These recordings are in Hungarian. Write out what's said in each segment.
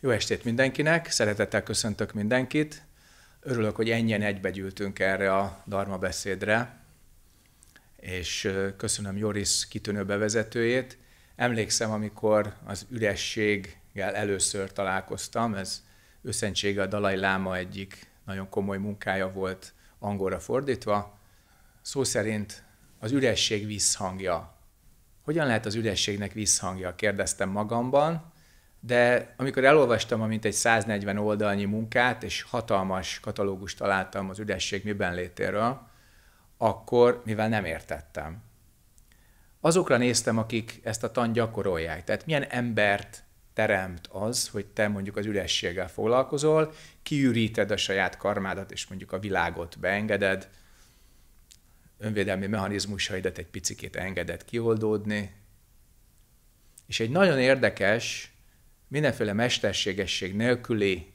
Jó estét mindenkinek, szeretettel köszöntök mindenkit. Örülök, hogy ennyien egybegyűltünk erre a Dharma beszédre, és köszönöm Joris kitűnő bevezetőjét. Emlékszem, amikor az ürességgel először találkoztam, ez őszentsége a Dalai Láma egyik nagyon komoly munkája volt angolra fordítva. Szó szerint az üresség visszhangja. Hogyan lehet az ürességnek visszhangja? Kérdeztem magamban, de amikor elolvastam a mintegy 140 oldalnyi munkát, és hatalmas katalógust találtam az üresség miben létéről, akkor, mivel nem értettem, azokra néztem, akik ezt a tan gyakorolják. Tehát milyen embert teremt az, hogy te mondjuk az ürességgel foglalkozol, kiüríted a saját karmádat, és mondjuk a világot beengeded, önvédelmi mechanizmusaidat egy picikét engedett kioldódni. És egy nagyon érdekes, mindenféle mesterségesség nélküli,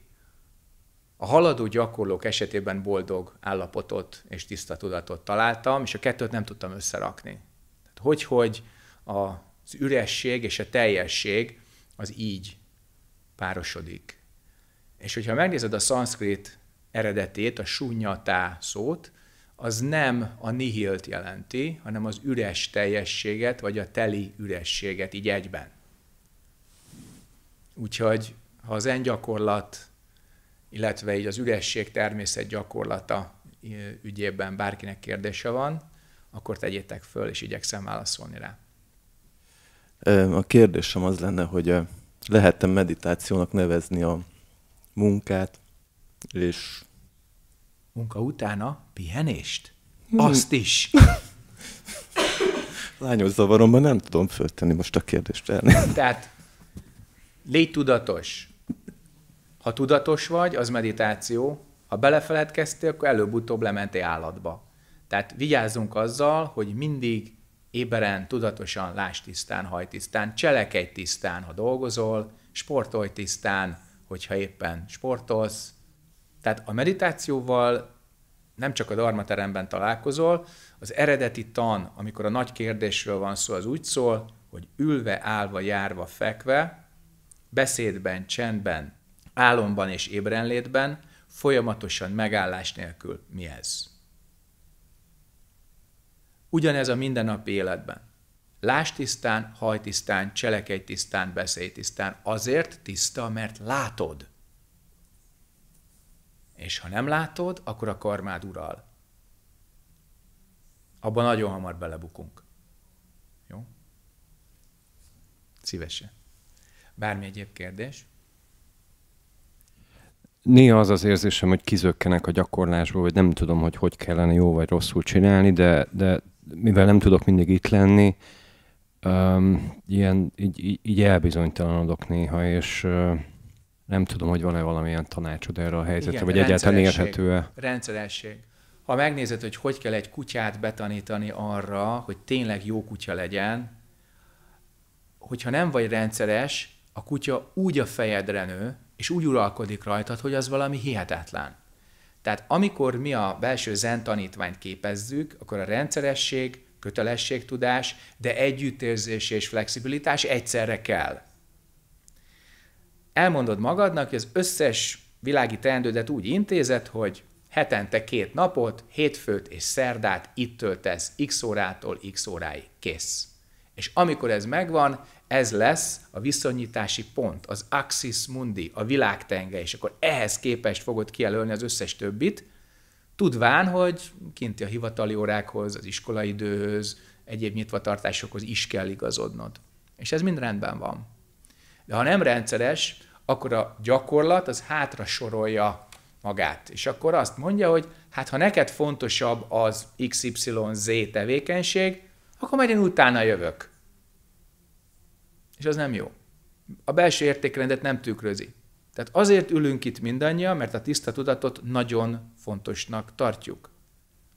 a haladó gyakorlók esetében boldog állapotot és tiszta tudatot találtam, és a kettőt nem tudtam összerakni. Tehát hogy, hogy az üresség és a teljesség az így párosodik. És hogyha megnézed a szanszkrit eredetét, a sunyatá szót, az nem a nihilt jelenti, hanem az üres teljességet, vagy a teli ürességet így egyben. Úgyhogy ha az gyakorlat, illetve így az üresség természet gyakorlata ügyében bárkinek kérdése van, akkor tegyétek föl, és igyekszem válaszolni rá. A kérdésem az lenne, hogy lehetne meditációnak nevezni a munkát, és... Munka utána pihenést? Hmm. Azt is! Lányos zavaromban nem tudom föltenni most a kérdést el. Tehát légy tudatos. Ha tudatos vagy, az meditáció. Ha belefeledkeztél, akkor előbb-utóbb lementél állatba. Tehát vigyázzunk azzal, hogy mindig éberen, tudatosan láss tisztán, haj tisztán, cselekedj tisztán, ha dolgozol, sportolj tisztán, hogyha éppen sportolsz. Tehát a meditációval nem csak a darmateremben találkozol, az eredeti tan, amikor a nagy kérdésről van szó, az úgy szól, hogy ülve, állva, járva, fekve, beszédben, csendben, álomban és ébrenlétben, folyamatosan megállás nélkül mi ez. Ugyanez a mindennapi életben. Láss tisztán, haj tisztán, cselekedj tisztán, beszélj tisztán. Azért tiszta, mert látod. És ha nem látod, akkor a karmád ural. Abban nagyon hamar belebukunk. Jó? Szívesen. Bármi egyéb kérdés? Néha az az érzésem, hogy kizökkenek a gyakorlásból, hogy nem tudom, hogy hogy kellene jó vagy rosszul csinálni, de, de mivel nem tudok mindig itt lenni, um, ilyen, így, így elbizonytalanodok néha, és uh, nem tudom, hogy van-e valamilyen tanácsod erre a helyzetre, Igen, vagy egyáltalán érhető-e? Rendszeresség. Ha megnézed, hogy hogy kell egy kutyát betanítani arra, hogy tényleg jó kutya legyen, hogyha nem vagy rendszeres, a kutya úgy a fejedre nő, és úgy uralkodik rajtad, hogy az valami hihetetlen. Tehát amikor mi a belső zen tanítványt képezzük, akkor a rendszeresség, kötelességtudás, de együttérzés és flexibilitás egyszerre kell. Elmondod magadnak, hogy az összes világi teendődet úgy intézed, hogy hetente két napot, hétfőt és szerdát itt töltesz x órától x óráig. Kész. És amikor ez megvan, ez lesz a viszonyítási pont, az axis mundi, a világtenge, és akkor ehhez képest fogod kijelölni az összes többit, tudván, hogy kinti a hivatali órákhoz, az iskolaidőhöz, egyéb nyitvatartásokhoz is kell igazodnod. És ez mind rendben van. De ha nem rendszeres, akkor a gyakorlat az hátra sorolja magát. És akkor azt mondja, hogy hát ha neked fontosabb az XYZ tevékenység, akkor majd én utána jövök. És az nem jó. A belső értékrendet nem tükrözi. Tehát azért ülünk itt mindannyian, mert a tiszta tudatot nagyon fontosnak tartjuk.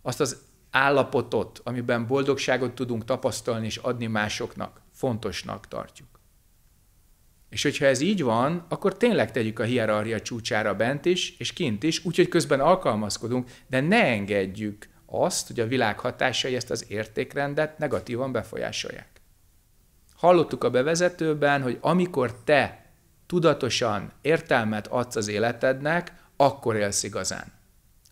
Azt az állapotot, amiben boldogságot tudunk tapasztalni és adni másoknak, fontosnak tartjuk. És hogyha ez így van, akkor tényleg tegyük a hierarchia csúcsára bent is, és kint is, úgyhogy közben alkalmazkodunk, de ne engedjük azt, hogy a világ hatásai ezt az értékrendet negatívan befolyásolják. Hallottuk a bevezetőben, hogy amikor te tudatosan értelmet adsz az életednek, akkor élsz igazán.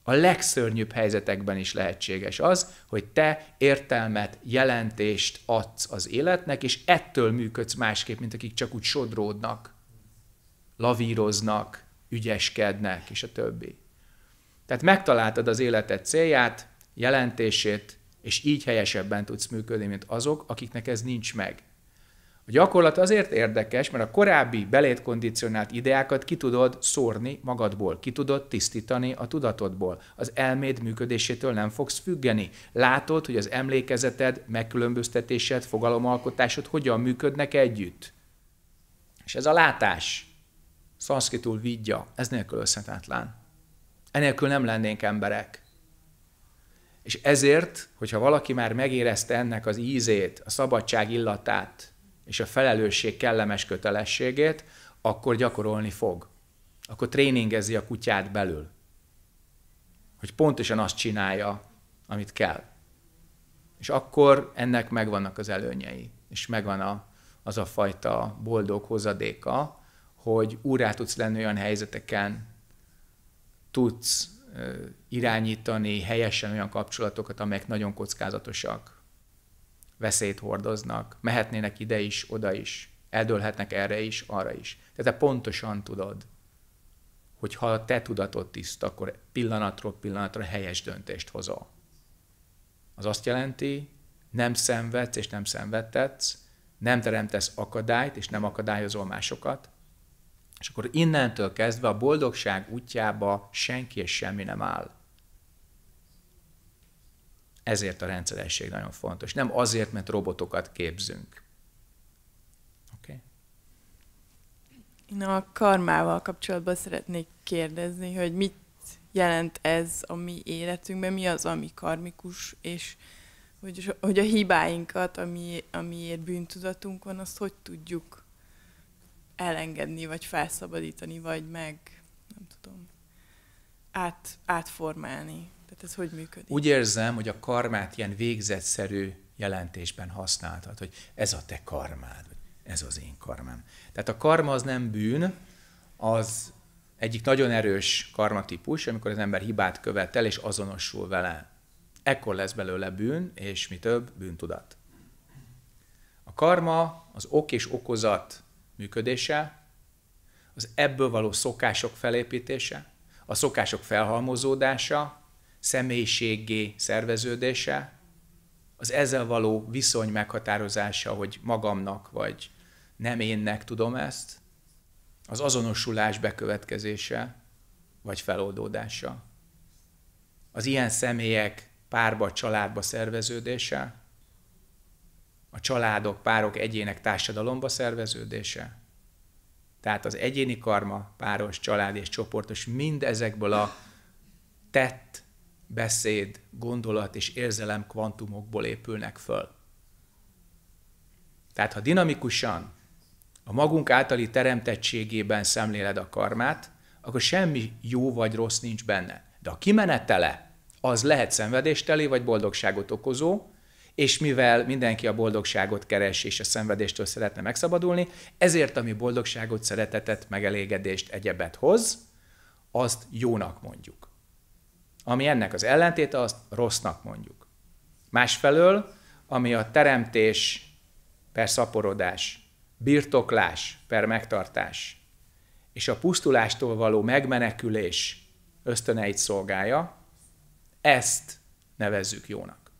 A legszörnyűbb helyzetekben is lehetséges az, hogy te értelmet, jelentést adsz az életnek, és ettől működsz másképp, mint akik csak úgy sodródnak, lavíroznak, ügyeskednek, és a többi. Tehát megtaláltad az életed célját, jelentését, és így helyesebben tudsz működni, mint azok, akiknek ez nincs meg. A gyakorlat azért érdekes, mert a korábbi belétkondicionált ideákat ki tudod szórni magadból, ki tudod tisztítani a tudatodból. Az elméd működésétől nem fogsz függeni. Látod, hogy az emlékezeted, megkülönböztetésed, fogalomalkotásod hogyan működnek együtt. És ez a látás, szanszkitul vidja, ez nélkülözhetetlen. Enélkül nem lennénk emberek. És ezért, hogyha valaki már megérezte ennek az ízét, a szabadság illatát, és a felelősség kellemes kötelességét, akkor gyakorolni fog. Akkor tréningezi a kutyát belül. Hogy pontosan azt csinálja, amit kell. És akkor ennek megvannak az előnyei, és megvan a, az a fajta boldog hozadéka, hogy úrá tudsz lenni olyan helyzeteken, tudsz irányítani helyesen olyan kapcsolatokat, amelyek nagyon kockázatosak, veszélyt hordoznak, mehetnének ide is, oda is, eldőlhetnek erre is, arra is. Tehát te pontosan tudod, hogy ha a te tudatod tiszta, akkor pillanatról pillanatra helyes döntést hozol. Az azt jelenti, nem szenvedsz és nem szenvedtetsz, nem teremtesz akadályt és nem akadályozol másokat, és akkor innentől kezdve a boldogság útjába senki és semmi nem áll. Ezért a rendszeresség nagyon fontos. Nem azért, mert robotokat képzünk. Okay? Én a karmával kapcsolatban szeretnék kérdezni, hogy mit jelent ez a mi életünkben, mi az, ami karmikus, és hogy, hogy a hibáinkat, ami, amiért bűntudatunk van, azt hogy tudjuk elengedni, vagy felszabadítani, vagy meg, nem tudom, át, átformálni. Ez hogy működik? Úgy érzem, hogy a karmát ilyen végzetszerű jelentésben használhat, hogy ez a te karmád, ez az én karmám. Tehát a karma az nem bűn, az egyik nagyon erős karmatípus, amikor az ember hibát követel és azonosul vele. Ekkor lesz belőle bűn, és mi több, bűntudat. A karma az ok és okozat működése, az ebből való szokások felépítése, a szokások felhalmozódása, személyiségé szerveződése, az ezzel való viszony meghatározása, hogy magamnak vagy nem énnek tudom ezt, az azonosulás bekövetkezése, vagy feloldódása. Az ilyen személyek párba, családba szerveződése, a családok, párok, egyének társadalomba szerveződése. Tehát az egyéni karma, páros, család és csoportos mind ezekből a tett, beszéd, gondolat és érzelem kvantumokból épülnek föl. Tehát ha dinamikusan a magunk általi teremtettségében szemléled a karmát, akkor semmi jó vagy rossz nincs benne. De a kimenetele az lehet szenvedésteli vagy boldogságot okozó, és mivel mindenki a boldogságot keres és a szenvedéstől szeretne megszabadulni, ezért ami boldogságot, szeretetet, megelégedést, egyebet hoz, azt jónak mondjuk. Ami ennek az ellentéte, azt rossznak mondjuk. Másfelől, ami a teremtés per szaporodás, birtoklás per megtartás, és a pusztulástól való megmenekülés ösztöneit szolgálja, ezt nevezzük jónak.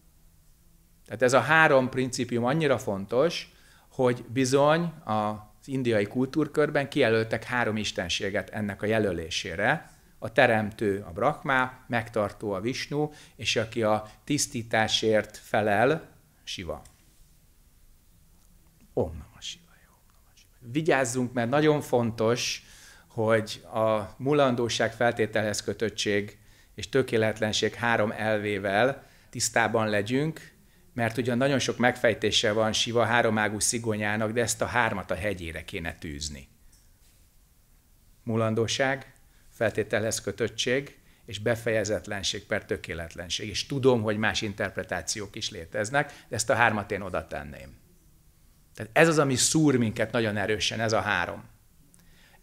Tehát ez a három principium annyira fontos, hogy bizony az indiai kultúrkörben kijelöltek három istenséget ennek a jelölésére. A teremtő a Brahma, megtartó a Visnu, és aki a tisztításért felel, Siva. Om Namah Shivaya, Om Namah Shivaya. Vigyázzunk, mert nagyon fontos, hogy a mulandóság feltételhez kötöttség és tökéletlenség három elvével tisztában legyünk, mert ugyan nagyon sok megfejtése van Siva háromágú szigonyának, de ezt a hármat a hegyére kéne tűzni. Mulandóság, feltételhez kötöttség, és befejezetlenség per tökéletlenség. És tudom, hogy más interpretációk is léteznek, de ezt a hármat én oda tenném. Tehát ez az, ami szúr minket nagyon erősen, ez a három.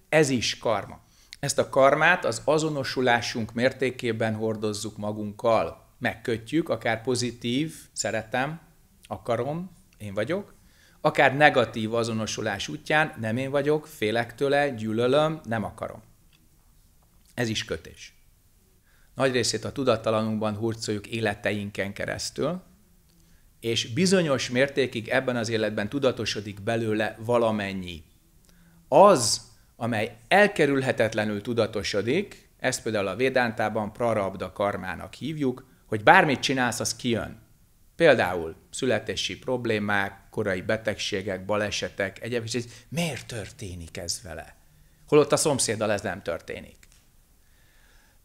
Ez is karma. Ezt a karmát az azonosulásunk mértékében hordozzuk magunkkal. Megkötjük, akár pozitív, szeretem, akarom, én vagyok, akár negatív azonosulás útján, nem én vagyok, félek tőle, gyűlölöm, nem akarom. Ez is kötés. Nagy részét a tudattalanunkban hurcoljuk életeinken keresztül, és bizonyos mértékig ebben az életben tudatosodik belőle valamennyi. Az, amely elkerülhetetlenül tudatosodik, ezt például a Védántában prarabda karmának hívjuk, hogy bármit csinálsz, az kijön. Például születési problémák, korai betegségek, balesetek, egyéb, és miért történik ez vele? Holott a szomszéddal ez nem történik.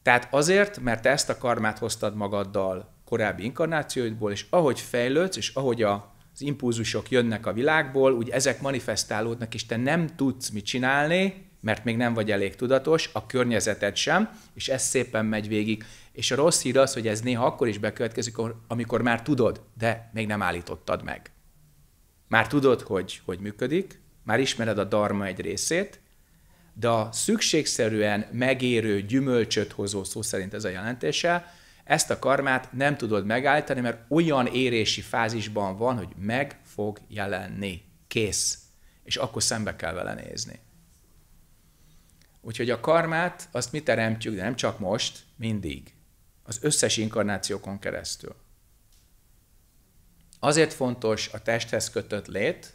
Tehát azért, mert ezt a karmát hoztad magaddal korábbi inkarnációidból, és ahogy fejlődsz, és ahogy a, az impulzusok jönnek a világból, úgy ezek manifestálódnak, és te nem tudsz mit csinálni, mert még nem vagy elég tudatos, a környezeted sem, és ez szépen megy végig. És a rossz hír az, hogy ez néha akkor is bekövetkezik, amikor már tudod, de még nem állítottad meg. Már tudod, hogy hogy működik, már ismered a darma egy részét, de a szükségszerűen megérő gyümölcsöt hozó szó szerint ez a jelentése, ezt a karmát nem tudod megállítani, mert olyan érési fázisban van, hogy meg fog jelenni. Kész. És akkor szembe kell vele nézni. Úgyhogy a karmát azt mi teremtjük, de nem csak most, mindig. Az összes inkarnációkon keresztül. Azért fontos a testhez kötött lét,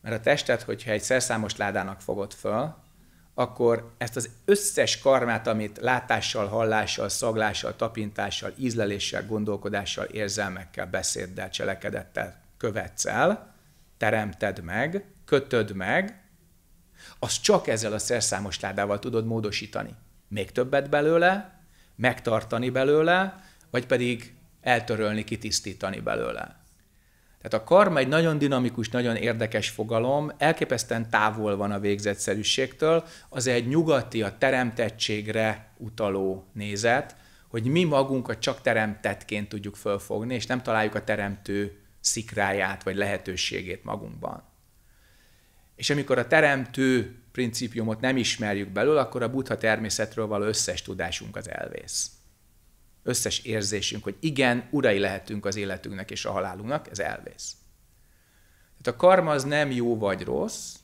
mert a testet, hogyha egy szerszámos ládának fogod föl, akkor ezt az összes karmát, amit látással, hallással, szaglással, tapintással, ízleléssel, gondolkodással, érzelmekkel, beszéddel, cselekedettel követsz el, teremted meg, kötöd meg, azt csak ezzel a szerszámos ládával tudod módosítani. Még többet belőle, megtartani belőle, vagy pedig eltörölni, kitisztítani belőle. Tehát a karma egy nagyon dinamikus, nagyon érdekes fogalom, elképesztően távol van a végzetszerűségtől, az egy nyugati, a teremtettségre utaló nézet, hogy mi magunkat csak teremtettként tudjuk fölfogni, és nem találjuk a teremtő szikráját vagy lehetőségét magunkban. És amikor a teremtő principiumot nem ismerjük belőle, akkor a buddha természetről való összes tudásunk az elvész összes érzésünk, hogy igen, urai lehetünk az életünknek és a halálunknak, ez elvész. Tehát a karma az nem jó vagy rossz,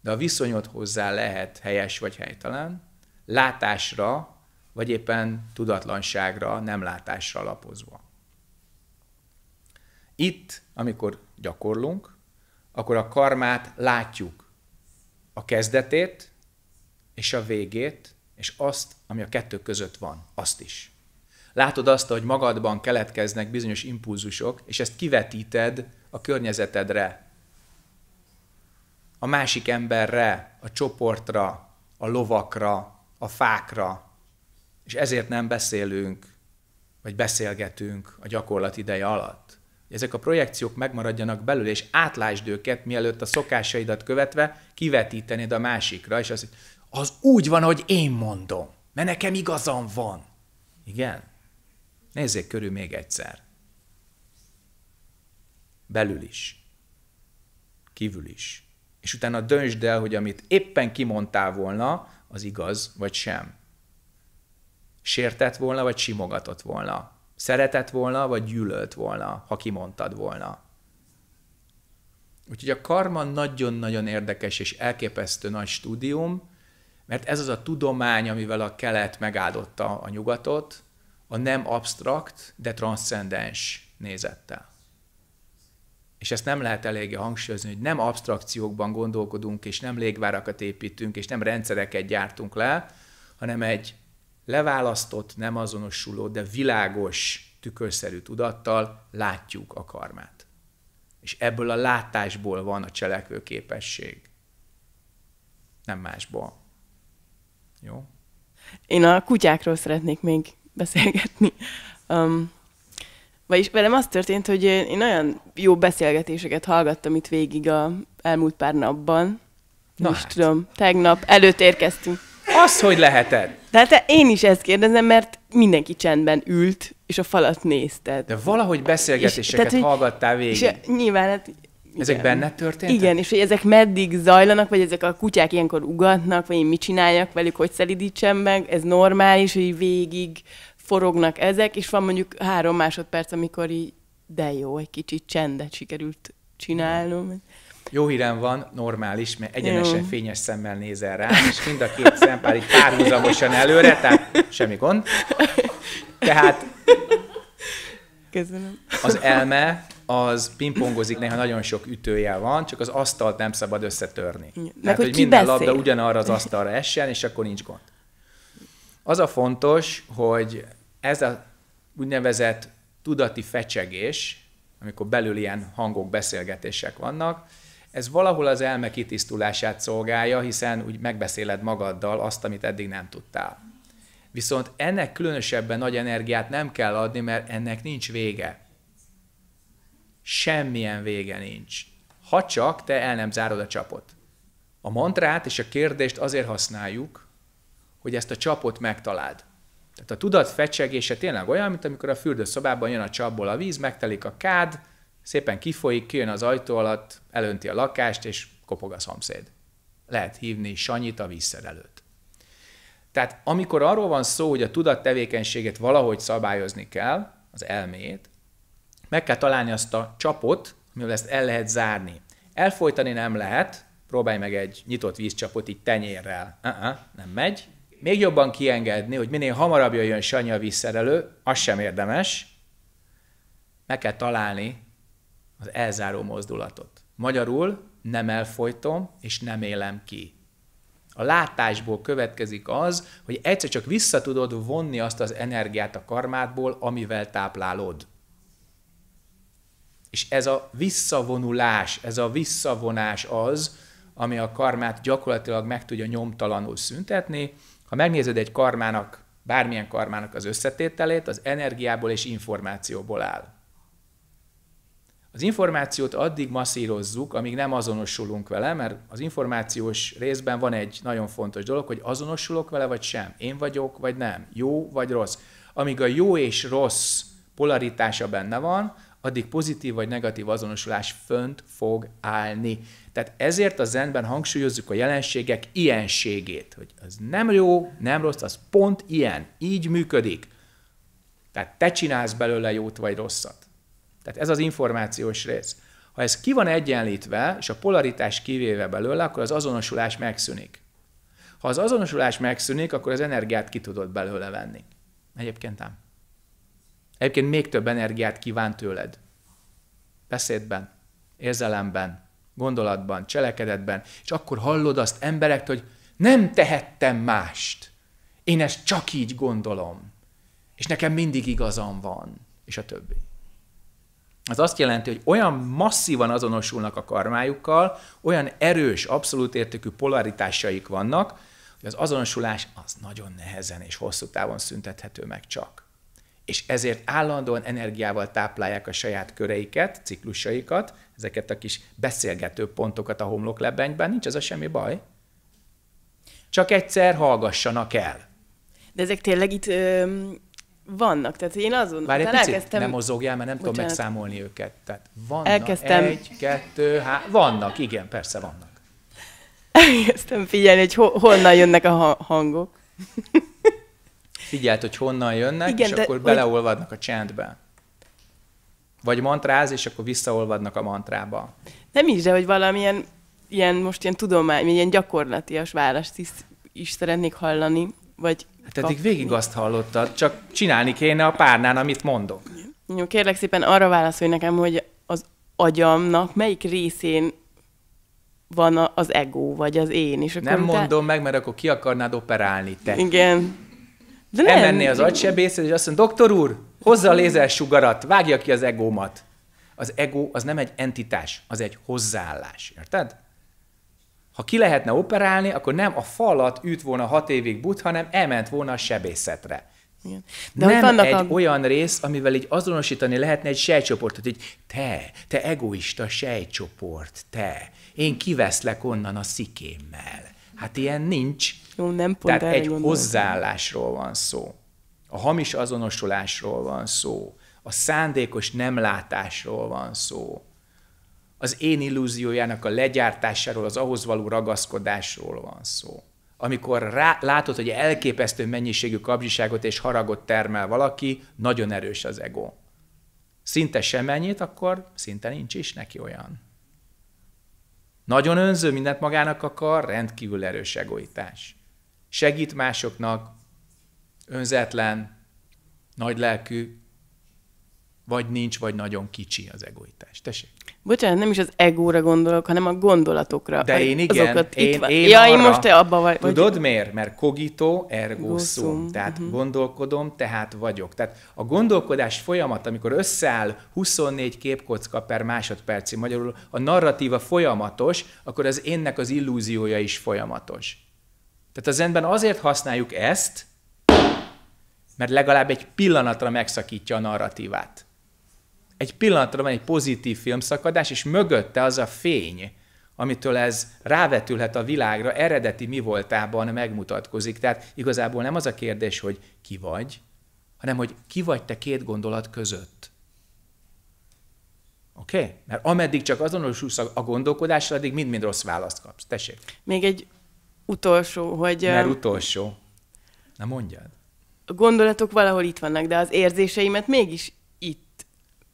de a viszonyod hozzá lehet helyes vagy helytelen, látásra, vagy éppen tudatlanságra, nem látásra alapozva. Itt, amikor gyakorlunk, akkor a karmát látjuk, a kezdetét és a végét, és azt, ami a kettő között van, azt is. Látod azt, hogy magadban keletkeznek bizonyos impulzusok, és ezt kivetíted a környezetedre, a másik emberre, a csoportra, a lovakra, a fákra, és ezért nem beszélünk, vagy beszélgetünk a gyakorlat ideje alatt. Ezek a projekciók megmaradjanak belőle, és átlásd őket, mielőtt a szokásaidat követve kivetítenéd a másikra, és az, az úgy van, hogy én mondom, mert nekem igazam van. Igen? Nézzék körül még egyszer. Belül is. Kívül is. És utána döntsd el, hogy amit éppen kimondtál volna, az igaz vagy sem. Sértett volna, vagy simogatott volna. Szeretett volna, vagy gyűlölt volna, ha kimondtad volna. Úgyhogy a karma nagyon-nagyon érdekes és elképesztő nagy stúdium, mert ez az a tudomány, amivel a kelet megáldotta a nyugatot, a nem absztrakt, de transzcendens nézettel. És ezt nem lehet eléggé hangsúlyozni, hogy nem abstrakciókban gondolkodunk, és nem légvárakat építünk, és nem rendszereket gyártunk le, hanem egy leválasztott, nem azonosuló, de világos, tükörszerű tudattal látjuk a karmát. És ebből a látásból van a cselekvő képesség. Nem másból. Jó? Én a kutyákról szeretnék még beszélgetni. Um, vagyis velem az történt, hogy én olyan jó beszélgetéseket hallgattam itt végig a elmúlt pár napban. Na hát. tudom, tegnap előtt érkeztünk. Az, hogy leheted? De hát én is ezt kérdezem, mert mindenki csendben ült, és a falat nézted. De valahogy beszélgetéseket és, tehát, hallgattál végig. És nyilván hát Ezek Igen. benned történtek? Igen, és hogy ezek meddig zajlanak, vagy ezek a kutyák ilyenkor ugatnak, vagy én mit csináljak velük, hogy szelidítsem meg, ez normális, hogy végig forognak ezek, és van mondjuk három másodperc, amikor így, de jó, egy kicsit csendet sikerült csinálnom. Jó hírem van, normális, mert egyenesen Jó. fényes szemmel nézel rá, és mind a két szempár így párhuzamosan előre, tehát semmi gond. Tehát Köszönöm. az elme az pingpongozik, néha nagyon sok ütője van, csak az asztalt nem szabad összetörni. Meg Tehát, hogy hogy minden beszél. labda ugyanarra az asztalra essen, és akkor nincs gond. Az a fontos, hogy ez a úgynevezett tudati fecsegés, amikor belül ilyen hangok, beszélgetések vannak, ez valahol az elme kitisztulását szolgálja, hiszen úgy megbeszéled magaddal azt, amit eddig nem tudtál. Viszont ennek különösebben nagy energiát nem kell adni, mert ennek nincs vége. Semmilyen vége nincs. Ha csak te el nem zárod a csapot. A mantrát és a kérdést azért használjuk, hogy ezt a csapot megtaláld. Tehát a tudat fecsegése tényleg olyan, mint amikor a fürdőszobában jön a csapból a víz, megtelik a kád, szépen kifolyik, kijön az ajtó alatt, elönti a lakást, és kopog a szomszéd. Lehet hívni Sanyit a vízszerelőt. Tehát amikor arról van szó, hogy a tudat tevékenységet valahogy szabályozni kell, az elmét, meg kell találni azt a csapot, amivel ezt el lehet zárni. Elfolytani nem lehet, próbálj meg egy nyitott vízcsapot így tenyérrel. Uh-uh, nem megy. Még jobban kiengedni, hogy minél hamarabb jöjjön Sanyi a vízszerelő, az sem érdemes. Meg kell találni az elzáró mozdulatot. Magyarul nem elfolytom és nem élem ki. A látásból következik az, hogy egyszer csak vissza tudod vonni azt az energiát a karmádból, amivel táplálod. És ez a visszavonulás, ez a visszavonás az, ami a karmát gyakorlatilag meg tudja nyomtalanul szüntetni. Ha megnézed egy karmának, bármilyen karmának az összetételét, az energiából és információból áll. Az információt addig masszírozzuk, amíg nem azonosulunk vele, mert az információs részben van egy nagyon fontos dolog, hogy azonosulok vele, vagy sem. Én vagyok, vagy nem. Jó, vagy rossz. Amíg a jó és rossz polaritása benne van, addig pozitív vagy negatív azonosulás fönt fog állni. Tehát ezért a zenben hangsúlyozzuk a jelenségek ilyenségét, hogy az nem jó, nem rossz, az pont ilyen, így működik. Tehát te csinálsz belőle jót vagy rosszat. Tehát ez az információs rész. Ha ez ki van egyenlítve, és a polaritás kivéve belőle, akkor az azonosulás megszűnik. Ha az azonosulás megszűnik, akkor az energiát ki tudod belőle venni. Egyébként nem. Egyébként még több energiát kíván tőled. Beszédben, érzelemben, gondolatban, cselekedetben, és akkor hallod azt emberektől, hogy nem tehettem mást. Én ezt csak így gondolom. És nekem mindig igazam van. És a többi. Ez azt jelenti, hogy olyan masszívan azonosulnak a karmájukkal, olyan erős, abszolút értékű polaritásaik vannak, hogy az azonosulás az nagyon nehezen és hosszú távon szüntethető meg csak. És ezért állandóan energiával táplálják a saját köreiket, ciklusaikat, ezeket a kis beszélgető pontokat a homloklebenyben, nincs ez a semmi baj. Csak egyszer hallgassanak el. De ezek tényleg itt ö, vannak, tehát én azon Várj egy picit, elkezdtem... nem mozogjál, mert nem tudom Bocsánat. megszámolni őket. Tehát vannak Elkezdtem- egy, kettő, há... Vannak, igen, persze vannak. elkezdtem figyelni, hogy ho- honnan jönnek a ha- hangok. Figyeld, hogy honnan jönnek, Igen, és de akkor beleolvadnak a csendbe. Vagy mantráz, és akkor visszaolvadnak a mantrába. Nem is, de hogy valamilyen ilyen, most ilyen tudomány, ilyen gyakorlatias választ is, is szeretnék hallani, vagy Hát eddig végig azt hallottad, csak csinálni kéne a párnán, amit mondok. Jó, kérlek szépen arra válaszolj nekem, hogy az agyamnak melyik részén van az ego, vagy az én. És akkor Nem utána- mondom meg, mert akkor ki akarnád operálni te. Igen. De Elmenné az agysebészet, és azt mondja, doktor úr, hozza a lézersugarat, vágja ki az egómat. Az ego az nem egy entitás, az egy hozzáállás. Érted? Ha ki lehetne operálni, akkor nem a falat üt volna hat évig but, hanem elment volna a sebészetre. Igen. De nem vannak egy a- olyan rész, amivel így azonosítani lehetne egy sejtcsoportot, hogy te, te egoista sejtcsoport, te, én kiveszlek onnan a szikémmel. Hát ilyen nincs. Jó, nem pont Tehát egy gondoltam. hozzáállásról van szó. A hamis azonosulásról van szó. A szándékos nem látásról van szó. az én illúziójának a legyártásáról, az ahhoz való ragaszkodásról van szó. Amikor rá, látod, hogy elképesztő mennyiségű kapzsiságot és haragot termel valaki, nagyon erős az ego. Szinte semennyit, akkor szinte nincs is neki olyan. Nagyon önző, mindent magának akar, rendkívül erős egoitás. Segít másoknak, önzetlen, nagy lelkű, vagy nincs, vagy nagyon kicsi az egoitás. Tessék. Bocsánat, nem is az egóra gondolok, hanem a gondolatokra. De én igen, Azokat én, itt van. én ja, arra, én most te abba vagy. Tudod vagy... miért? Mert cogito ergo sum. Tehát mhm. gondolkodom, tehát vagyok. Tehát a gondolkodás folyamat, amikor összeáll 24 képkocka per másodperci, magyarul a narratíva folyamatos, akkor az énnek az illúziója is folyamatos. Tehát a zenben azért használjuk ezt, mert legalább egy pillanatra megszakítja a narratívát. Egy pillanatra van egy pozitív filmszakadás, és mögötte az a fény, amitől ez rávetülhet a világra, eredeti mi voltában megmutatkozik. Tehát igazából nem az a kérdés, hogy ki vagy, hanem hogy ki vagy te két gondolat között. Oké? Okay? Mert ameddig csak azonosulsz a gondolkodásra, addig mind-mind rossz választ kapsz. Tessék. Még egy utolsó, hogy Mert utolsó. Na mondjad. a gondolatok valahol itt vannak, de az érzéseimet mégis itt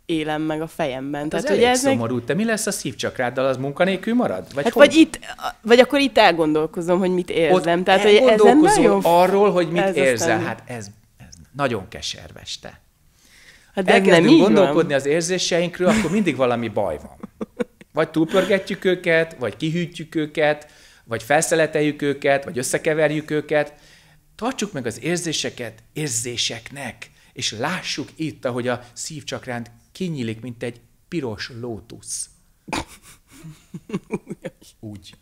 élem meg a fejemben. Tehát, ez hogy ez meg, szomorú. Te mi lesz a szívcsakráddal? Az munkanélkül marad? Vagy hát hogy? vagy itt, vagy akkor itt elgondolkozom, hogy mit érzem. Ott Tehát, hogy ezen nagyon... arról, hogy mit ez érzel. aztán- Hát ez, ez nagyon keserves te. Hát nem Elkezdünk így gondolkodni van. az érzéseinkről, akkor mindig valami baj van. Vagy túlpörgetjük őket, vagy kihűtjük őket, vagy felszeleteljük őket, vagy összekeverjük őket. Tartsuk meg az érzéseket érzéseknek, és lássuk itt, ahogy a szívcsakrán kinyílik, mint egy piros lótusz. Úgy.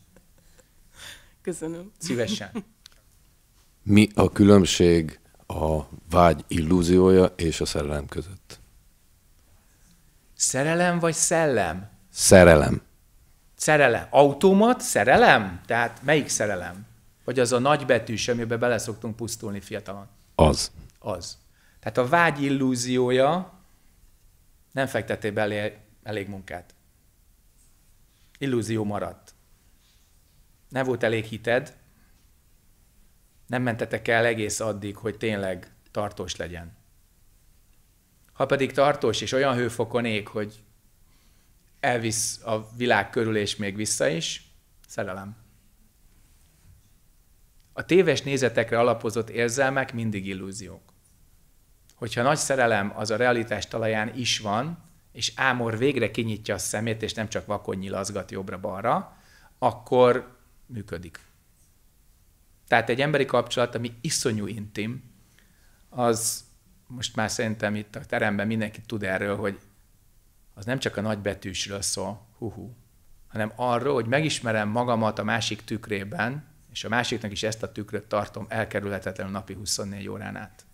Köszönöm. Szívesen. Mi a különbség a vágy illúziója és a szerelem között? Szerelem vagy szellem? Szerelem. Szerelem. Automat, szerelem? Tehát melyik szerelem? Vagy az a nagybetűs, amiben bele szoktunk pusztulni fiatalon? Az. Az. Tehát a vágy illúziója nem fektettél belé elég munkát. Illúzió maradt. Nem volt elég hited, nem mentetek el egész addig, hogy tényleg tartós legyen. Ha pedig tartós és olyan hőfokon ég, hogy elvisz a világ körül és még vissza is, szerelem. A téves nézetekre alapozott érzelmek mindig illúziók. Hogyha nagy szerelem az a realitás talaján is van, és Ámor végre kinyitja a szemét, és nem csak vakon nyilazgat jobbra-balra, akkor működik. Tehát egy emberi kapcsolat, ami iszonyú intim, az most már szerintem itt a teremben mindenki tud erről, hogy az nem csak a nagybetűsről szól, hu hanem arról, hogy megismerem magamat a másik tükrében, és a másiknak is ezt a tükröt tartom elkerülhetetlenül napi 24 órán át.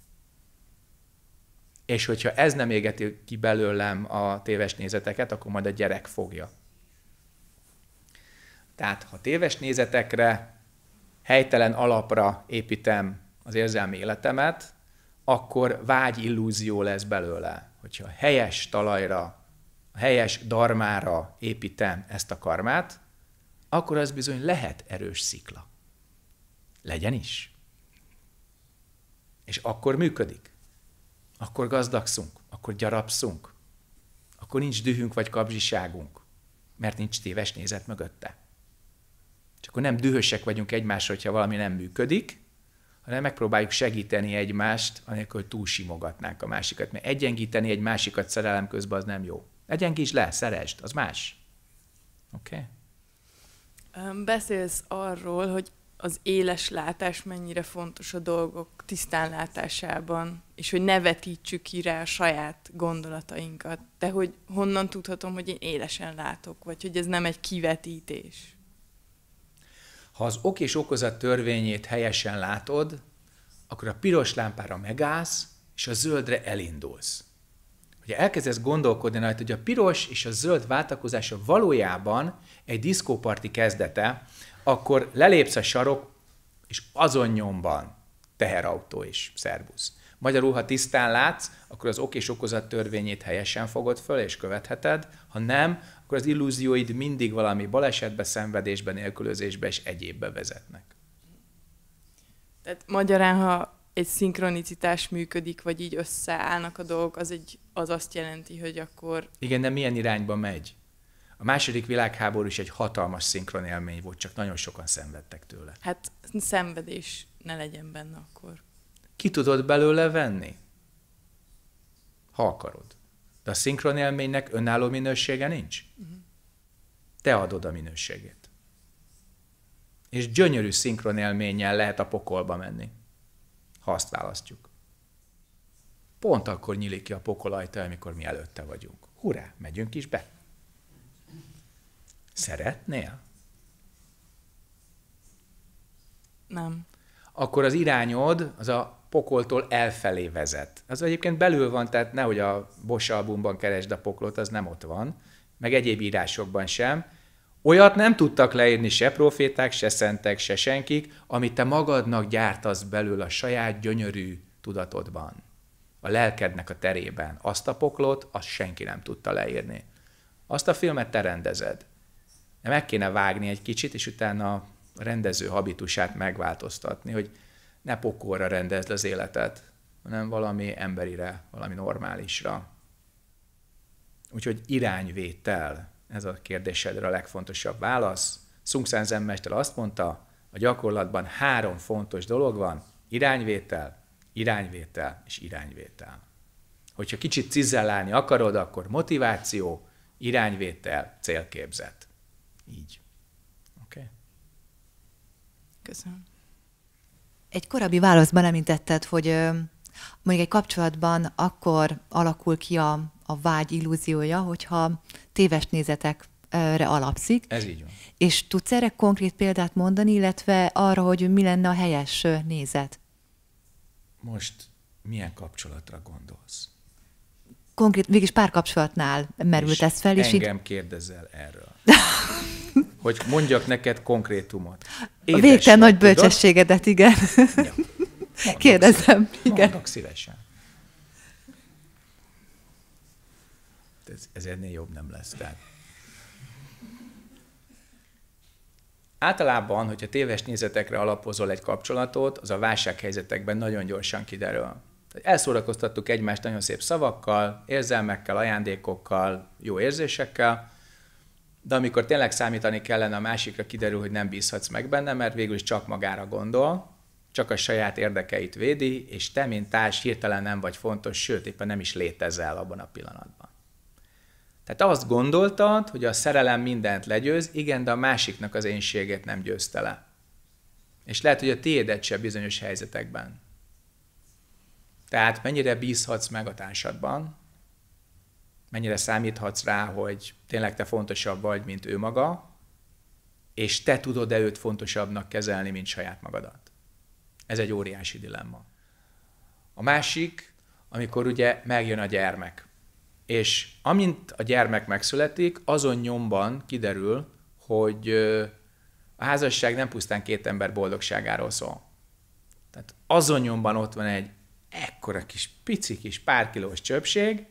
És hogyha ez nem égeti ki belőlem a téves nézeteket, akkor majd a gyerek fogja. Tehát, ha téves nézetekre, helytelen alapra építem az érzelmi életemet, akkor vágy illúzió lesz belőle. Hogyha helyes talajra, helyes darmára építem ezt a karmát, akkor az bizony lehet erős szikla. Legyen is. És akkor működik. Akkor gazdagszunk, akkor gyarapszunk, akkor nincs dühünk vagy kapzsiságunk, mert nincs téves nézet mögötte. És akkor nem dühösek vagyunk egymásra, hogyha valami nem működik, hanem megpróbáljuk segíteni egymást, anélkül, hogy túlsimogatnánk a másikat. Mert egyengíteni egy másikat szerelem közben az nem jó. Egyengíts le, szeresd, az más. Oké? Okay? Beszélsz arról, hogy az éles látás mennyire fontos a dolgok tisztánlátásában, és hogy ne vetítsük ki rá a saját gondolatainkat. De hogy honnan tudhatom, hogy én élesen látok, vagy hogy ez nem egy kivetítés. Ha az ok és okozat törvényét helyesen látod, akkor a piros lámpára megállsz, és a zöldre elindulsz. Hogyha elkezdesz gondolkodni rajta, hogy a piros és a zöld váltakozása valójában egy diszkóparti kezdete, akkor lelépsz a sarok, és azon nyomban teherautó és szervusz. Magyarul, ha tisztán látsz, akkor az ok és okozat törvényét helyesen fogod föl, és követheted, ha nem, akkor az illúzióid mindig valami balesetbe, szenvedésbe, nélkülözésbe és egyébbe vezetnek. Tehát magyarán, ha egy szinkronicitás működik, vagy így összeállnak a dolgok, az, egy, az azt jelenti, hogy akkor... Igen, de milyen irányba megy? A második világháború is egy hatalmas szinkron élmény volt, csak nagyon sokan szenvedtek tőle. Hát szenvedés ne legyen benne akkor. Ki tudod belőle venni? Ha akarod. De a szinkron élménynek önálló minősége nincs. Uh-huh. Te adod a minőségét. És gyönyörű szinkron élménnyel lehet a pokolba menni, ha azt választjuk. Pont akkor nyílik ki a pokol ajta, amikor mi előtte vagyunk. Hurrá, megyünk is be. Szeretnél? Nem. Akkor az irányod az a pokoltól elfelé vezet. Az egyébként belül van, tehát nehogy a Bosch albumban keresd a poklot, az nem ott van, meg egyéb írásokban sem. Olyat nem tudtak leírni se proféták, se szentek, se senkik, amit te magadnak gyártasz belül a saját gyönyörű tudatodban. A lelkednek a terében. Azt a poklot, azt senki nem tudta leírni. Azt a filmet te rendezed. De meg kéne vágni egy kicsit, és utána a rendező habitusát megváltoztatni, hogy ne pokolra rendezd az életet, hanem valami emberire, valami normálisra. Úgyhogy irányvétel, ez a kérdésedre a legfontosabb válasz. Sungsan Zen azt mondta, a gyakorlatban három fontos dolog van, irányvétel, irányvétel és irányvétel. Hogyha kicsit cizellálni akarod, akkor motiváció, irányvétel, célképzet. Így. Oké? Okay? Köszönöm. Egy korábbi válaszban említetted, hogy mondjuk egy kapcsolatban akkor alakul ki a, a vágy illúziója, hogyha téves nézetekre alapszik. Ez így van. És tudsz erre konkrét példát mondani, illetve arra, hogy mi lenne a helyes nézet? Most milyen kapcsolatra gondolsz? Konkrét, végig párkapcsolatnál merült és ez fel. És engem így... kérdezel erről. hogy mondjak neked konkrétumot. Édes végtelen nagy bölcsességedet, igen. Ja. Kérdezem. Igen. Mondok szívesen. Ez, ez ennél jobb nem lesz. Tehát. Általában, hogyha téves nézetekre alapozol egy kapcsolatot, az a válsághelyzetekben nagyon gyorsan kiderül. Elszórakoztattuk egymást nagyon szép szavakkal, érzelmekkel, ajándékokkal, jó érzésekkel, de amikor tényleg számítani kellene a másikra, kiderül, hogy nem bízhatsz meg benne, mert végül is csak magára gondol, csak a saját érdekeit védi, és te, mint társ, hirtelen nem vagy fontos, sőt, éppen nem is létezel abban a pillanatban. Tehát azt gondoltad, hogy a szerelem mindent legyőz, igen, de a másiknak az énségét nem győzte le. És lehet, hogy a tiédet se bizonyos helyzetekben. Tehát mennyire bízhatsz meg a társadban, mennyire számíthatsz rá, hogy tényleg te fontosabb vagy, mint ő maga, és te tudod-e őt fontosabbnak kezelni, mint saját magadat. Ez egy óriási dilemma. A másik, amikor ugye megjön a gyermek. És amint a gyermek megszületik, azon nyomban kiderül, hogy a házasság nem pusztán két ember boldogságáról szól. Tehát azon nyomban ott van egy ekkora kis pici kis pár kilós csöpség,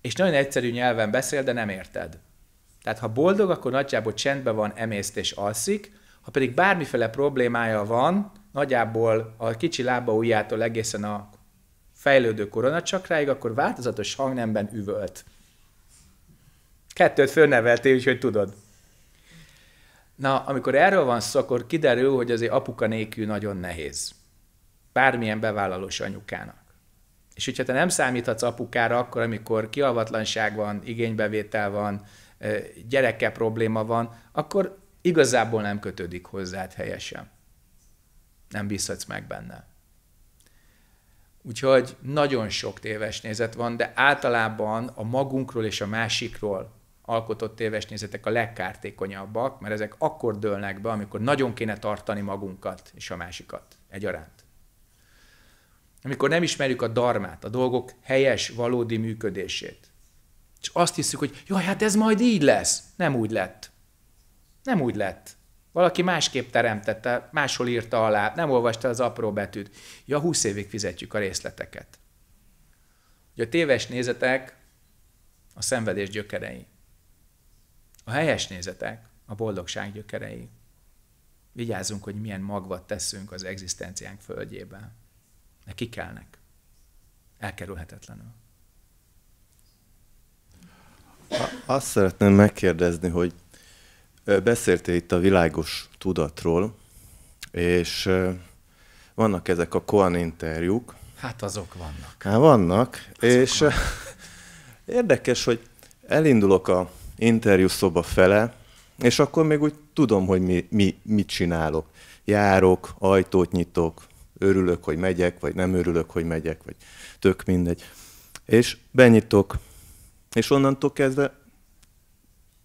és nagyon egyszerű nyelven beszél, de nem érted. Tehát ha boldog, akkor nagyjából csendben van, emészt és alszik, ha pedig bármiféle problémája van, nagyjából a kicsi lába ujjától egészen a fejlődő koronacsakráig, akkor változatos hangnemben üvölt. Kettőt fölneveltél, úgyhogy tudod. Na, amikor erről van szó, akkor kiderül, hogy azért apuka nélkül nagyon nehéz. Bármilyen bevállalós anyukának. És hogyha te nem számíthatsz apukára akkor, amikor kialvatlanság van, igénybevétel van, gyerekkel probléma van, akkor igazából nem kötődik hozzád helyesen. Nem bízhatsz meg benne. Úgyhogy nagyon sok téves nézet van, de általában a magunkról és a másikról alkotott téves nézetek a legkártékonyabbak, mert ezek akkor dőlnek be, amikor nagyon kéne tartani magunkat és a másikat egyaránt. Amikor nem ismerjük a darmát, a dolgok helyes, valódi működését. És azt hiszük, hogy jaj, hát ez majd így lesz. Nem úgy lett. Nem úgy lett. Valaki másképp teremtette, máshol írta alá, nem olvasta az apró betűt. Ja, húsz évig fizetjük a részleteket. Ugye a téves nézetek a szenvedés gyökerei. A helyes nézetek a boldogság gyökerei. Vigyázzunk, hogy milyen magvat teszünk az egzisztenciánk földjébe. Mert kikelnek. Elkerülhetetlenül. Azt szeretném megkérdezni, hogy beszéltél itt a világos tudatról, és vannak ezek a Koan interjúk. Hát azok vannak. Hát vannak, azok és vannak. érdekes, hogy elindulok a interjú szoba fele, és akkor még úgy tudom, hogy mi, mi, mit csinálok. Járok, ajtót nyitok, örülök, hogy megyek, vagy nem örülök, hogy megyek, vagy tök mindegy. És benyitok, és onnantól kezdve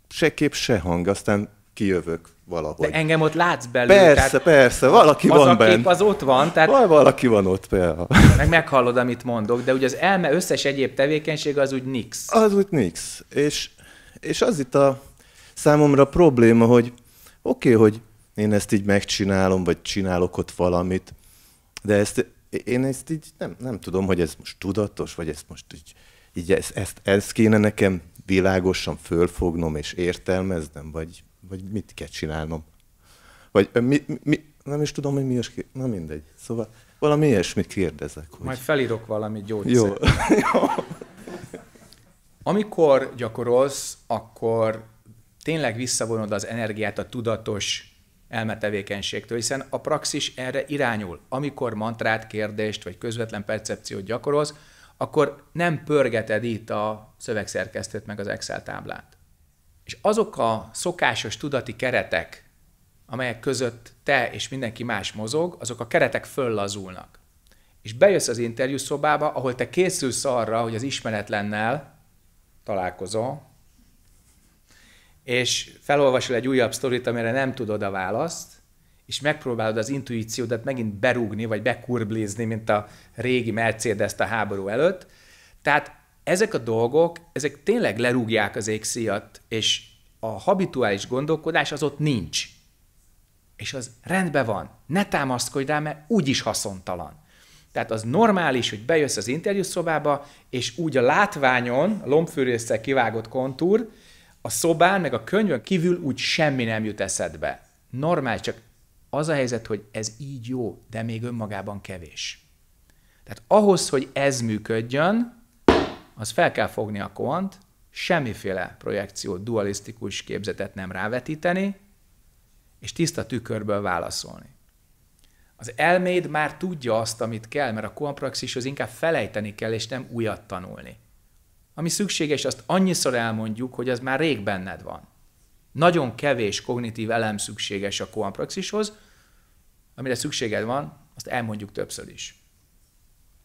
se kép, se hang, aztán kijövök valahogy. De engem ott látsz belül. Persze, tehát persze, valaki az van a benne. kép az ott van. Tehát Val valaki van ott például. meg meghallod, amit mondok, de ugye az elme összes egyéb tevékenység az úgy nix. Az úgy nix. És, és az itt a számomra probléma, hogy oké, okay, hogy én ezt így megcsinálom, vagy csinálok ott valamit, de ezt, én ezt így nem, nem tudom, hogy ez most tudatos, vagy ezt most így, így ezt, ezt, ezt kéne nekem világosan fölfognom és értelmeznem, vagy, vagy mit kell csinálnom. Vagy mi, mi, nem is tudom, hogy mi is, na mindegy. Szóval valami ilyesmit kérdezek. Hogy... Majd felírok valami gyógyszert. Jó. Amikor gyakorolsz, akkor tényleg visszavonod az energiát a tudatos elmetevékenységtől, hiszen a praxis erre irányul. Amikor mantrát, kérdést vagy közvetlen percepciót gyakorolsz, akkor nem pörgeted itt a szövegszerkesztőt meg az Excel táblát. És azok a szokásos tudati keretek, amelyek között te és mindenki más mozog, azok a keretek föllazulnak. És bejössz az interjú szobába, ahol te készülsz arra, hogy az ismeretlennel találkozol, és felolvasol egy újabb sztorit, amire nem tudod a választ, és megpróbálod az intuíciódat megint berúgni, vagy bekurblizni, mint a régi mercedes a háború előtt. Tehát ezek a dolgok, ezek tényleg lerúgják az égszíjat, és a habituális gondolkodás az ott nincs. És az rendben van. Ne támaszkodj rá, mert úgyis haszontalan. Tehát az normális, hogy bejössz az interjúszobába, és úgy a látványon, a lombfűrészsel kivágott kontúr, a szobán, meg a könyvön kívül úgy semmi nem jut eszedbe. Normális, csak az a helyzet, hogy ez így jó, de még önmagában kevés. Tehát ahhoz, hogy ez működjön, az fel kell fogni a kont, semmiféle projekció, dualisztikus képzetet nem rávetíteni, és tiszta tükörből válaszolni. Az elméd már tudja azt, amit kell, mert a koanpraxishoz inkább felejteni kell, és nem újat tanulni. Ami szükséges, azt annyiszor elmondjuk, hogy az már rég benned van. Nagyon kevés kognitív elem szükséges a koanpraxishoz, amire szükséged van, azt elmondjuk többször is.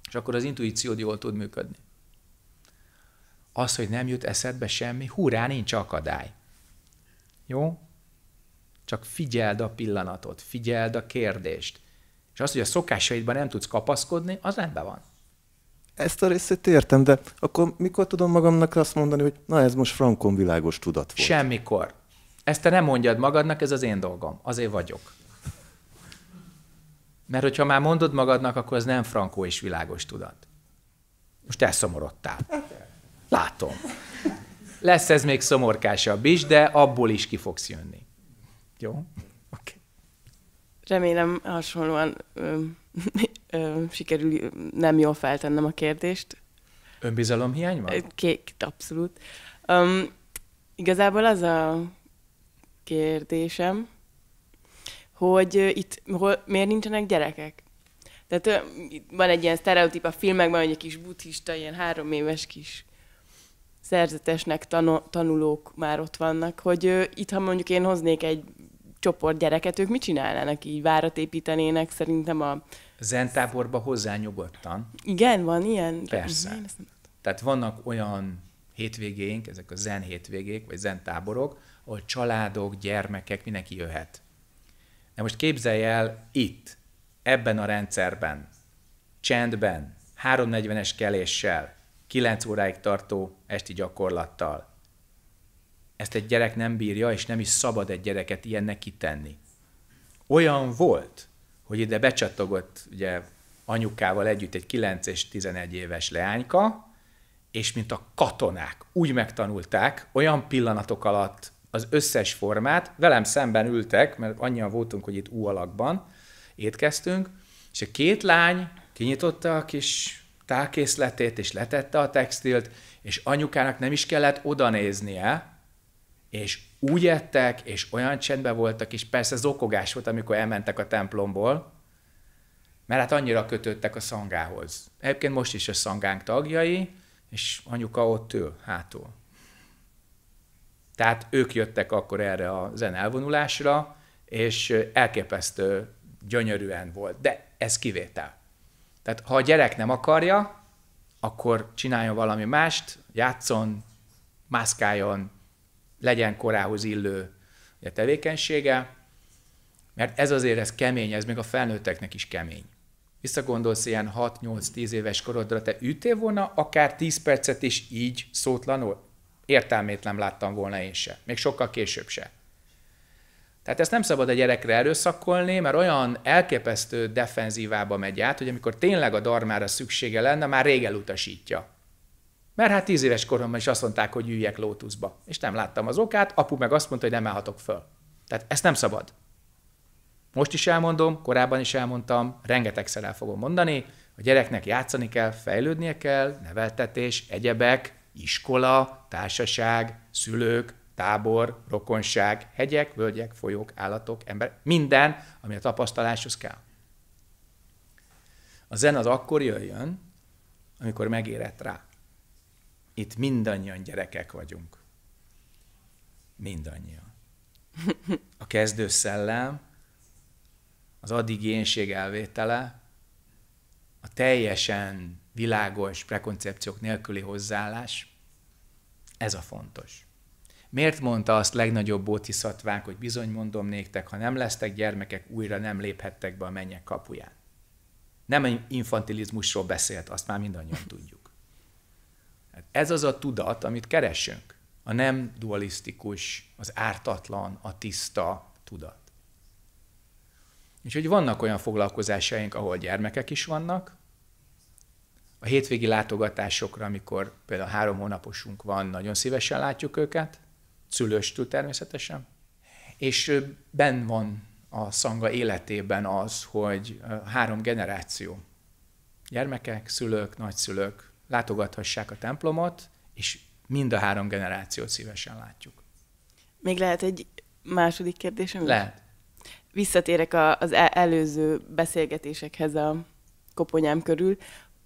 És akkor az intuíciód jól tud működni. Az, hogy nem jut eszedbe semmi, hurrá, nincs akadály. Jó? Csak figyeld a pillanatot, figyeld a kérdést. És az, hogy a szokásaidban nem tudsz kapaszkodni, az rendben van. Ezt a részét értem, de akkor mikor tudom magamnak azt mondani, hogy na ez most frankon világos tudat volt? Semmikor. Ezt te nem mondjad magadnak, ez az én dolgom. Azért vagyok. Mert hogyha már mondod magadnak, akkor ez nem frankó és világos tudat. Most elszomorodtál. Látom. Lesz ez még szomorkásabb is, de abból is ki fogsz jönni. Jó? Oké. Okay. Remélem hasonlóan ö, ö, sikerül nem jól feltennem a kérdést. Önbizalomhiány van? Két, abszolút. Um, igazából az a kérdésem, hogy itt hol, miért nincsenek gyerekek? Tehát van egy ilyen sztereotíp a filmekben, hogy egy kis buddhista, ilyen három éves kis szerzetesnek tanulók már ott vannak, hogy itt, ha mondjuk én hoznék egy csoport gyereket, ők mit csinálnának így? Várat építenének szerintem a... Zentáborba hozzá nyugodtan. Igen, van ilyen? Persze. Tehát vannak olyan hétvégénk, ezek a zen hétvégék, vagy zen táborok, ahol családok, gyermekek, mindenki jöhet. De most képzelj el itt, ebben a rendszerben, csendben, 340-es keléssel, 9 óráig tartó esti gyakorlattal, ezt egy gyerek nem bírja, és nem is szabad egy gyereket ilyennek kitenni. Olyan volt, hogy ide becsattogott ugye anyukával együtt egy 9 és 11 éves leányka, és mint a katonák úgy megtanulták, olyan pillanatok alatt az összes formát, velem szemben ültek, mert annyian voltunk, hogy itt U alakban étkeztünk, és a két lány kinyitotta a kis tálkészletét, és letette a textilt, és anyukának nem is kellett oda néznie, és úgy ettek, és olyan csendben voltak, és persze zokogás volt, amikor elmentek a templomból, mert hát annyira kötöttek a szangához. Egyébként most is a szangánk tagjai, és anyuka ott ül, hátul. Tehát ők jöttek akkor erre a zen elvonulásra, és elképesztő gyönyörűen volt. De ez kivétel. Tehát ha a gyerek nem akarja, akkor csináljon valami mást, játszon, mászkáljon, legyen korához illő a tevékenysége, mert ez azért ez kemény, ez még a felnőtteknek is kemény. Visszagondolsz ilyen 6-8-10 éves korodra, te ütél volna akár 10 percet is így szótlanul? Értelmét nem láttam volna én se, még sokkal később se. Tehát ezt nem szabad a gyerekre erőszakolni, mert olyan elképesztő defenzívába megy át, hogy amikor tényleg a darmára szüksége lenne, már rég elutasítja. Mert hát tíz éves koromban is azt mondták, hogy üljek lótuszba. És nem láttam az okát, apu meg azt mondta, hogy nem állhatok föl. Tehát ezt nem szabad. Most is elmondom, korábban is elmondtam, rengetegszer el fogom mondani, a gyereknek játszani kell, fejlődnie kell, neveltetés, egyebek, iskola, társaság, szülők, tábor, rokonság, hegyek, völgyek, folyók, állatok, ember, minden, ami a tapasztaláshoz kell. A zen az akkor jöjjön, amikor megérett rá. Itt mindannyian gyerekek vagyunk. Mindannyian. A kezdő szellem, az addigénység elvétele, a teljesen világos prekoncepciók nélküli hozzáállás, ez a fontos. Miért mondta azt legnagyobb bótiszhatvánk, hogy bizony mondom néktek, ha nem lesztek gyermekek, újra nem léphettek be a mennyek kapuján. Nem infantilizmusról beszélt, azt már mindannyian tudjuk. Hát ez az a tudat, amit keresünk. A nem dualisztikus, az ártatlan, a tiszta tudat. És hogy vannak olyan foglalkozásaink, ahol gyermekek is vannak, a hétvégi látogatásokra, amikor például három hónaposunk van, nagyon szívesen látjuk őket, szülőstül természetesen, és ben van a szanga életében az, hogy három generáció, gyermekek, szülők, nagyszülők látogathassák a templomot, és mind a három generációt szívesen látjuk. Még lehet egy második kérdésem? Lehet. Visszatérek az e- előző beszélgetésekhez a koponyám körül,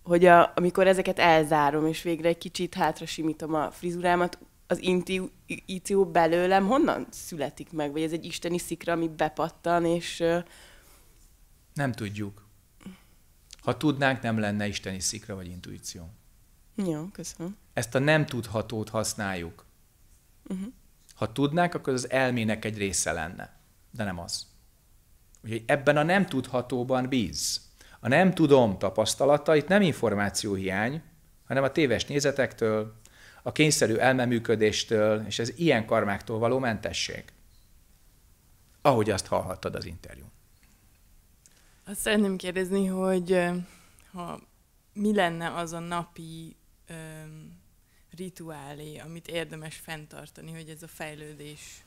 hogy a, amikor ezeket elzárom, és végre egy kicsit hátra simítom a frizurámat, az intuíció belőlem honnan születik meg? Vagy ez egy isteni szikra, ami bepattan, és... Nem tudjuk. Ha tudnánk, nem lenne isteni szikra vagy intuíció. Jó, köszönöm. Ezt a nem tudhatót használjuk. Uh-huh. Ha tudnánk, akkor az elmének egy része lenne. De nem az. Úgyhogy ebben a nem tudhatóban bíz. A nem tudom tapasztalata itt nem információhiány, hanem a téves nézetektől, a kényszerű elmeműködéstől és az ilyen karmáktól való mentesség. Ahogy azt hallhattad az interjún. Azt szeretném kérdezni, hogy ha mi lenne az a napi um, rituálé, amit érdemes fenntartani, hogy ez a fejlődés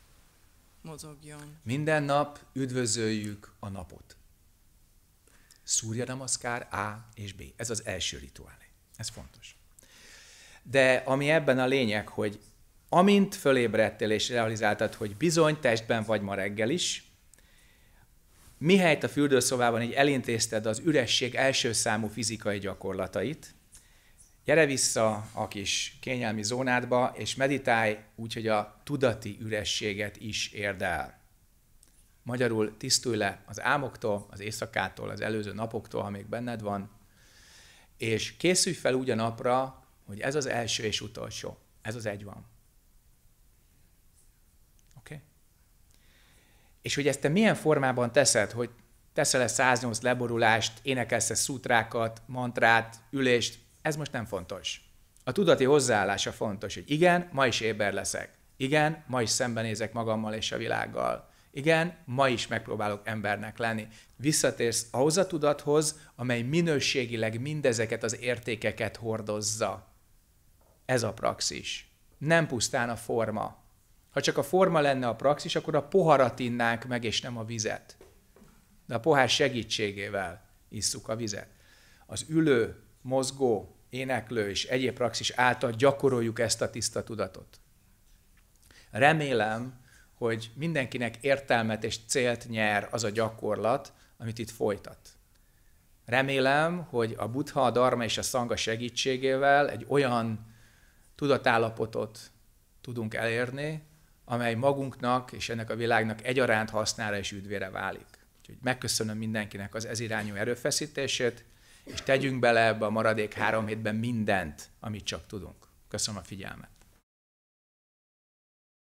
mozogjon? Minden nap üdvözöljük a napot. Szúrja Namaszkár A és B. Ez az első rituálé. Ez fontos. De ami ebben a lényeg, hogy amint fölébredtél és realizáltad, hogy bizony testben vagy ma reggel is, mihelyt a fürdőszobában így elintézted az üresség első számú fizikai gyakorlatait, gyere vissza a kis kényelmi zónádba, és meditálj úgy, hogy a tudati ürességet is érd el. Magyarul tisztulj le az álmoktól, az éjszakától, az előző napoktól, ha még benned van, és készülj fel úgy a napra, hogy ez az első és utolsó. Ez az egy van. Oké? Okay? És hogy ezt te milyen formában teszed, hogy teszel-e 108 leborulást, énekelsz-e szutrákat, mantrát, ülést, ez most nem fontos. A tudati hozzáállása fontos, hogy igen, ma is éber leszek. Igen, ma is szembenézek magammal és a világgal. Igen, ma is megpróbálok embernek lenni. Visszatérsz ahhoz a tudathoz, amely minőségileg mindezeket az értékeket hordozza. Ez a praxis. Nem pusztán a forma. Ha csak a forma lenne a praxis, akkor a poharat innánk meg, és nem a vizet. De a pohár segítségével isszuk a vizet. Az ülő, mozgó, éneklő és egyéb praxis által gyakoroljuk ezt a tiszta tudatot. Remélem, hogy mindenkinek értelmet és célt nyer az a gyakorlat, amit itt folytat. Remélem, hogy a Buddha, a Dharma és a Sangha segítségével egy olyan tudatállapotot tudunk elérni, amely magunknak és ennek a világnak egyaránt hasznára és üdvére válik. Úgyhogy megköszönöm mindenkinek az ez irányú erőfeszítését, és tegyünk bele ebbe a maradék három hétben mindent, amit csak tudunk. Köszönöm a figyelmet.